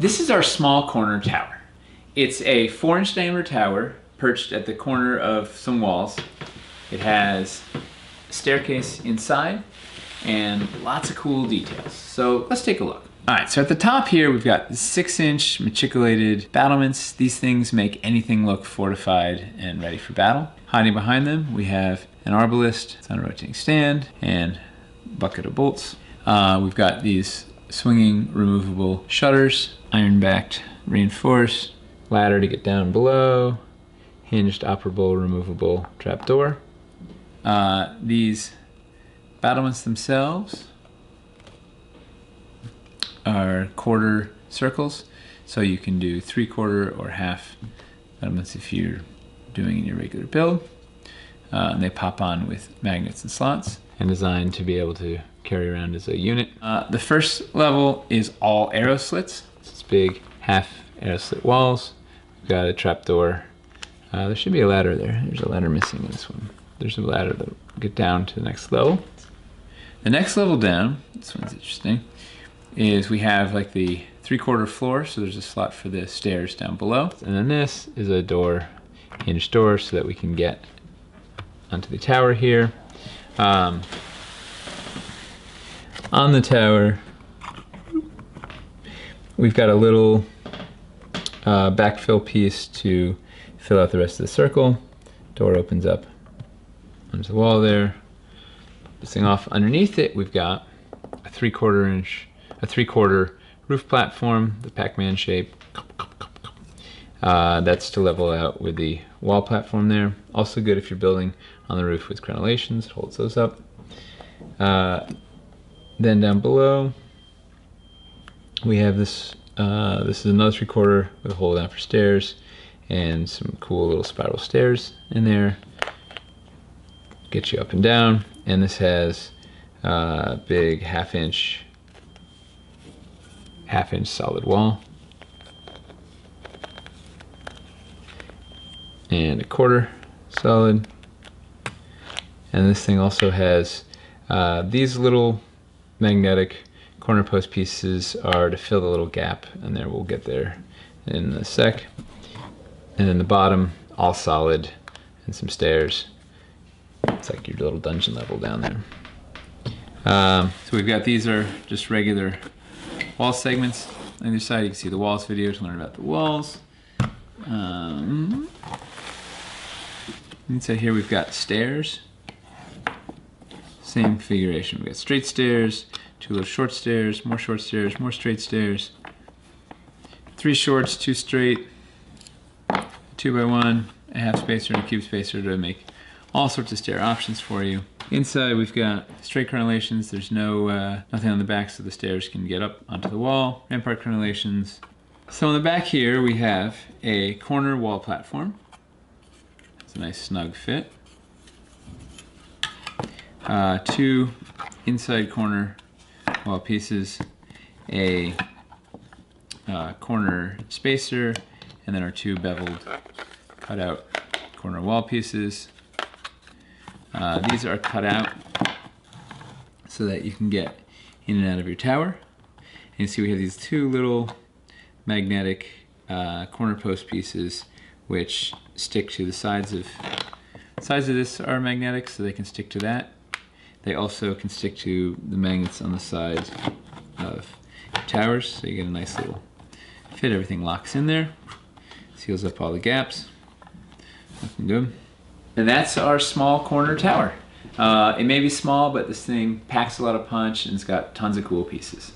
This is our small corner tower. It's a four inch diameter tower perched at the corner of some walls. It has a staircase inside and lots of cool details. So let's take a look. All right, so at the top here, we've got six inch machicolated battlements. These things make anything look fortified and ready for battle. Hiding behind them, we have an arbalist, on a rotating stand, and bucket of bolts. Uh, we've got these swinging removable shutters, iron-backed reinforced, ladder to get down below, hinged operable removable trapdoor. Uh, these battlements themselves are quarter circles, so you can do three quarter or half battlements if you're doing in your regular build. Uh, and they pop on with magnets and slots and designed to be able to carry around as a unit. Uh, the first level is all arrow slits. It's big half arrow slit walls. We've got a trapdoor. Uh, there should be a ladder there. There's a ladder missing in this one. There's a ladder to get down to the next level. The next level down, this one's interesting, is we have like the three quarter floor, so there's a slot for the stairs down below. And then this is a door, hinged door, so that we can get onto the tower here. Um, on the tower, we've got a little uh, backfill piece to fill out the rest of the circle. Door opens up onto the wall there. This thing off underneath it, we've got a three quarter inch, a three quarter roof platform, the Pac-Man shape. Uh, that's to level out with the wall platform there. Also good if you're building on the roof with crenellations, it holds those up. Uh, then down below, we have this, uh, this is another three quarter with a hole down for stairs and some cool little spiral stairs in there. Get you up and down. And this has a uh, big half inch, half inch solid wall. And a quarter solid. And this thing also has uh, these little magnetic corner post pieces are to fill the little gap and there we'll get there in a sec. And then the bottom, all solid and some stairs. It's like your little dungeon level down there. Um, so we've got these are just regular wall segments. On either side you can see the walls video to learn about the walls. Um, inside here we've got stairs same configuration. We've got straight stairs, two little short stairs, more short stairs, more straight stairs, three shorts, two straight, two by one, a half spacer and a cube spacer to make all sorts of stair options for you. Inside we've got straight crenellations. There's no uh, nothing on the back so the stairs can get up onto the wall. Rampart crenellations. So in the back here we have a corner wall platform. Nice snug fit uh, two inside corner wall pieces, a uh, corner spacer, and then our two beveled cutout corner wall pieces. Uh, these are cut out so that you can get in and out of your tower. And you see we have these two little magnetic uh, corner post pieces which stick to the sides of sides of this are magnetic so they can stick to that they also can stick to the magnets on the sides of towers, so you get a nice little fit. Everything locks in there, seals up all the gaps. Looking good. And that's our small corner tower. Uh, it may be small, but this thing packs a lot of punch and it's got tons of cool pieces.